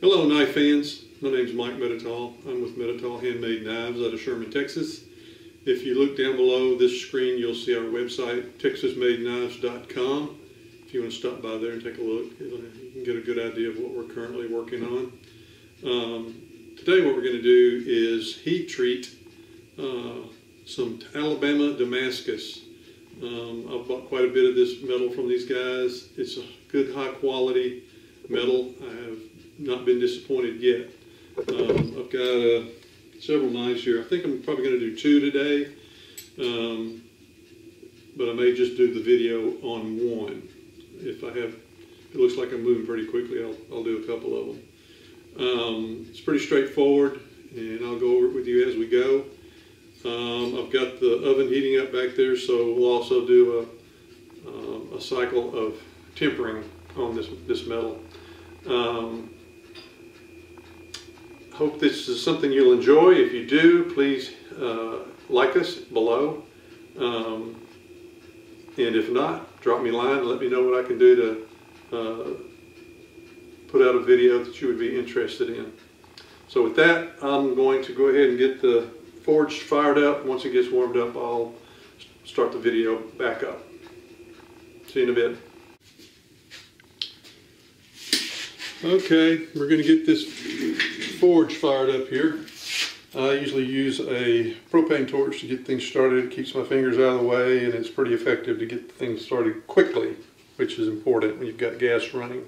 Hello, knife fans. My name's Mike Mettetal. I'm with Mettetal Handmade Knives out of Sherman, Texas. If you look down below this screen, you'll see our website, texasmadeknives.com. If you want to stop by there and take a look, you can get a good idea of what we're currently working on. Um, today, what we're going to do is heat treat uh, some Alabama Damascus. Um, I've bought quite a bit of this metal from these guys. It's a good, high quality metal. I have not been disappointed yet. Um, I've got uh, several knives here. I think I'm probably going to do two today, um, but I may just do the video on one. If I have, it looks like I'm moving pretty quickly, I'll, I'll do a couple of them. Um, it's pretty straightforward, and I'll go over it with you as we go. Um, I've got the oven heating up back there, so we'll also do a, um, a cycle of tempering on this, this metal. Um, hope this is something you'll enjoy. If you do, please uh, like us below. Um, and if not, drop me a line and let me know what I can do to uh, put out a video that you would be interested in. So with that, I'm going to go ahead and get the forge fired up. Once it gets warmed up, I'll start the video back up. See you in a bit. Okay, we're going to get this forge fired up here. I usually use a propane torch to get things started. It keeps my fingers out of the way and it's pretty effective to get things started quickly, which is important when you've got gas running.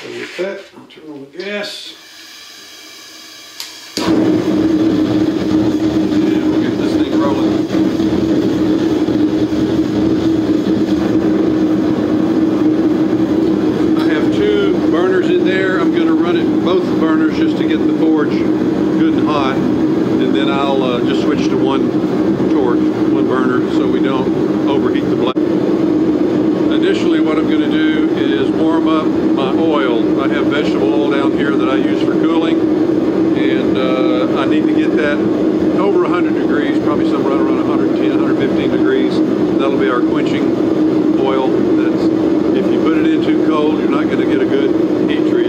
So with that, I'll turn on the gas. And we'll get this thing rolling. I have two burners in there. I'm going to run it both burners just to get the forge good and hot. And then I'll uh, just switch to one torch, one burner, so we don't overheat the blade. Initially what I'm going to do is warm up my oil. I have vegetable oil down here that I use for cooling. And uh, I need to get that over 100 degrees, probably somewhere around 110, 115 degrees. That'll be our quenching oil. That's if you put it in too cold, you're not going to get a good heat treat.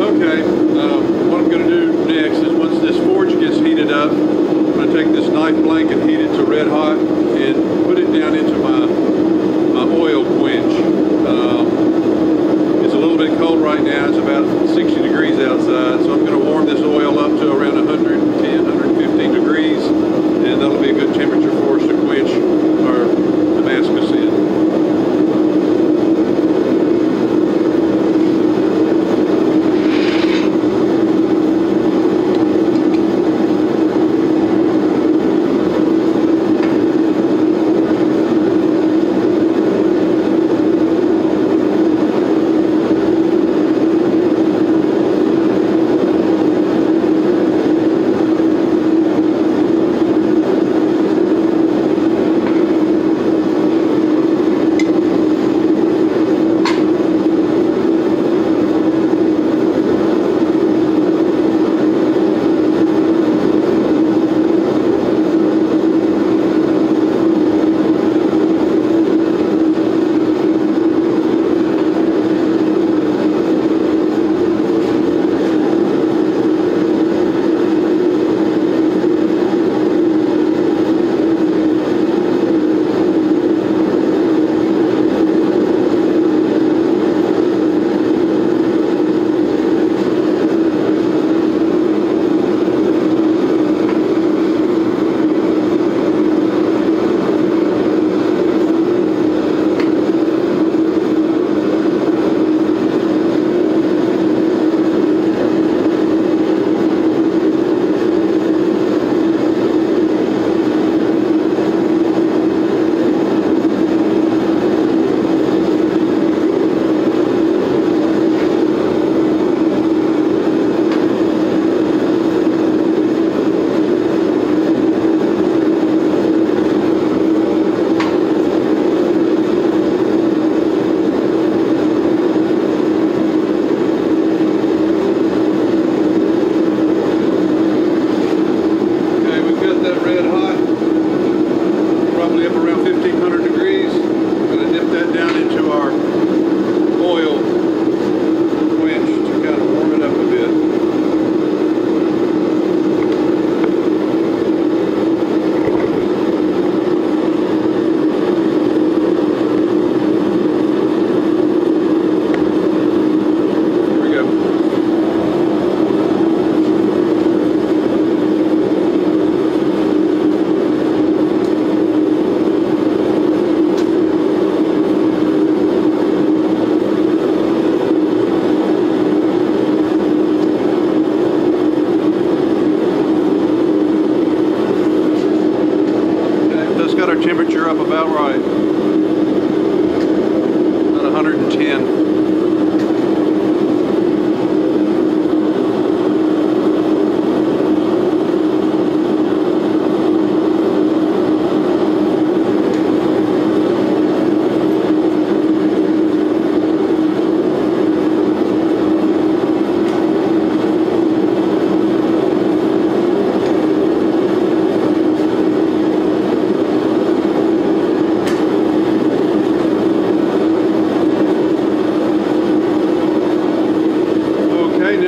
Okay, um, what I'm going to do next is once this forge gets heated up, I'm going to take this knife blanket, heat it to red hot, and put it down into my my oil quench. Um, it's a little bit cold right now. It's about 60 degrees outside, so I'm going to warm this oil up to around 110, 115 degrees, and that'll be a good temperature for us to quench our Damascus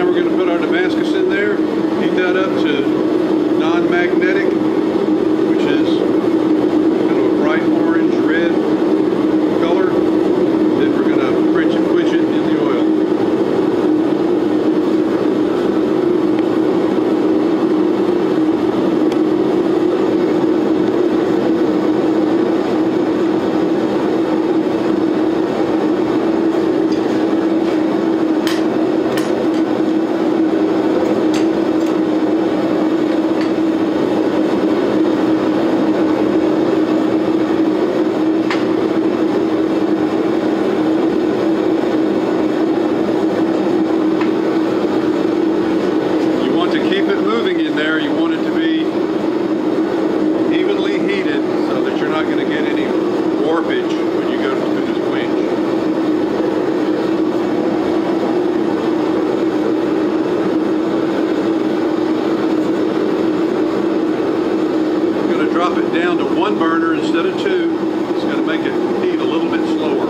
we're going to put our Damascus in there, heat that up to non-magnetic, which is kind of a bright orange red color. Then we're going to quench it, quench it in the oil. You want to keep it moving in there. You want it to be evenly heated so that you're not going to get any warpage when you go to this quench. I'm going to drop it down to one burner instead of two. It's going to make it heat a little bit slower.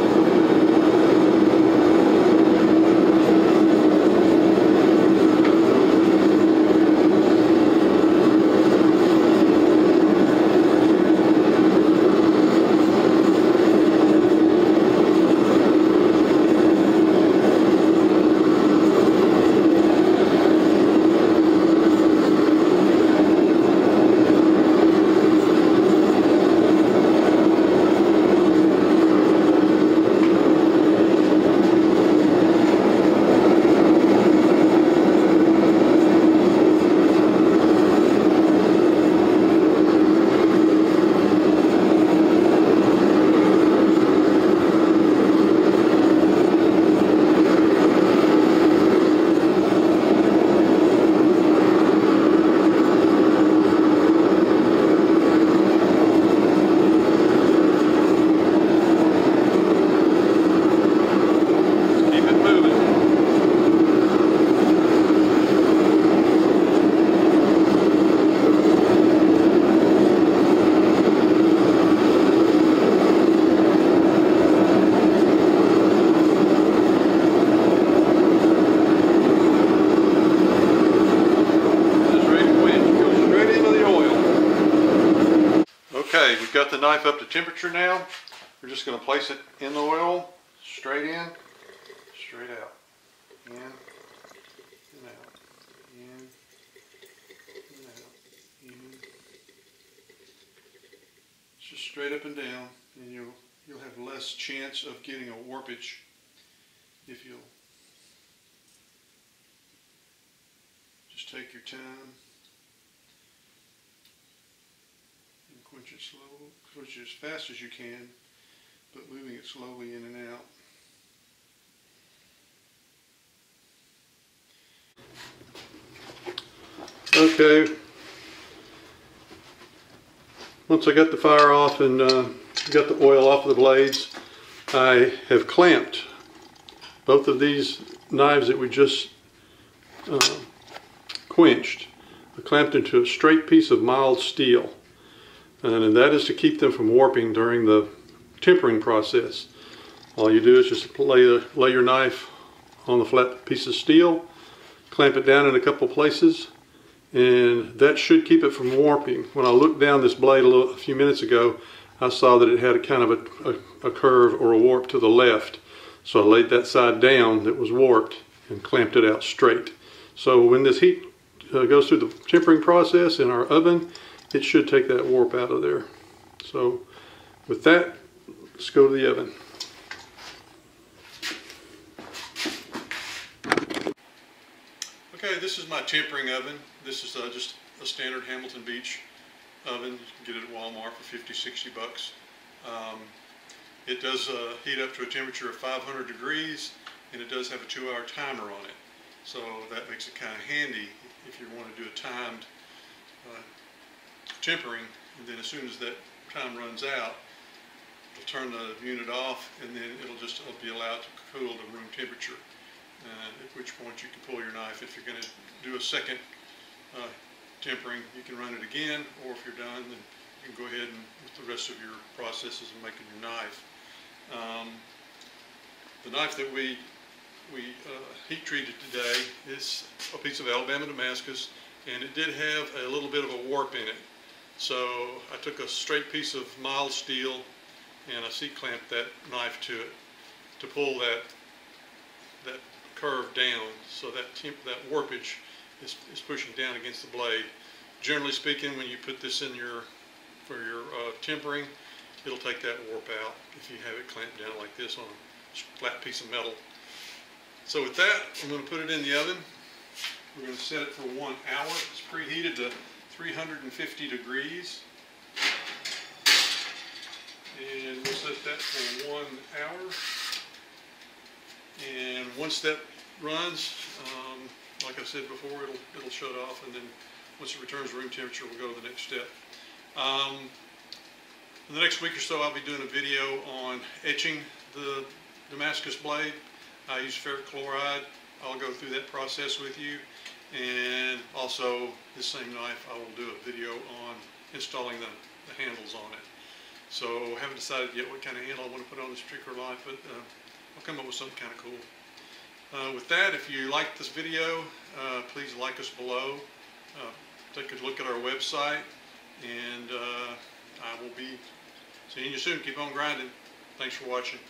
Just keep it moving. It's ready to quench. Go straight into the oil. Okay, we've got the knife up to temperature now. We're just going to place it in the oil, straight in, straight out. In, and out. In, and out. In. It's just straight up and down, and you'll you'll have less chance of getting a warpage if you'll just take your time and quench it slow, quench it as fast as you can, but moving it slowly in and out. Okay. Once I got the fire off and uh, got the oil off of the blades, I have clamped both of these knives that we just uh, quenched. I clamped into a straight piece of mild steel. And that is to keep them from warping during the tempering process. All you do is just lay, lay your knife on the flat piece of steel, clamp it down in a couple places, and that should keep it from warping. When I looked down this blade a, little, a few minutes ago, I saw that it had a kind of a, a, a curve or a warp to the left. So I laid that side down that was warped and clamped it out straight. So when this heat uh, goes through the tempering process in our oven, it should take that warp out of there. So with that, let's go to the oven. Okay, this is my tempering oven. This is uh, just a standard Hamilton Beach oven. You can get it at Walmart for 50, 60 bucks. Um, it does uh, heat up to a temperature of 500 degrees and it does have a two hour timer on it. So that makes it kind of handy if you want to do a timed uh, tempering. And then as soon as that time runs out, you'll turn the unit off and then it'll just it'll be allowed to cool to room temperature. Uh, at which point you can pull your knife. If you're going to do a second uh, tempering, you can run it again, or if you're done, then you can go ahead and with the rest of your processes of making your knife. Um, the knife that we we uh, heat treated today. is a piece of Alabama Damascus, and it did have a little bit of a warp in it. So I took a straight piece of mild steel and I seat clamped that knife to it to pull that that curve down so that that warpage is, is pushing down against the blade. Generally speaking, when you put this in your for your uh, tempering, it'll take that warp out if you have it clamped down like this on a flat piece of metal. So with that, I'm going to put it in the oven. We're going to set it for one hour. It's preheated to 350 degrees. And we'll set that for one hour. And once that runs, um, like I said before, it'll, it'll shut off and then once it returns room temperature, we'll go to the next step. Um, in the next week or so, I'll be doing a video on etching the Damascus blade. I use ferric chloride. I'll go through that process with you. And also, this same knife, I will do a video on installing the, the handles on it. So haven't decided yet what kind of handle I want to put on this particular knife, but uh, I'll come up with something kind of cool. Uh, with that, if you like this video, uh, please like us below. Uh, take a look at our website, and uh, I will be seeing you soon. Keep on grinding. Thanks for watching.